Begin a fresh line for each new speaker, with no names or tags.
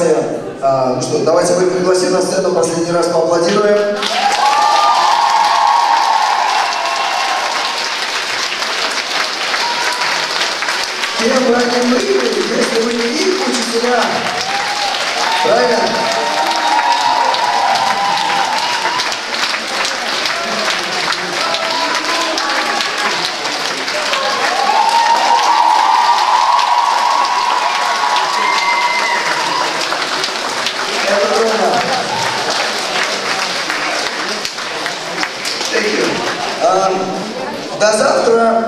давайте, а, ну что, давайте мы пригласим на сцену, последний раз поаплодируем. Кем были, если бы не их учителя? Правильно? До завтра.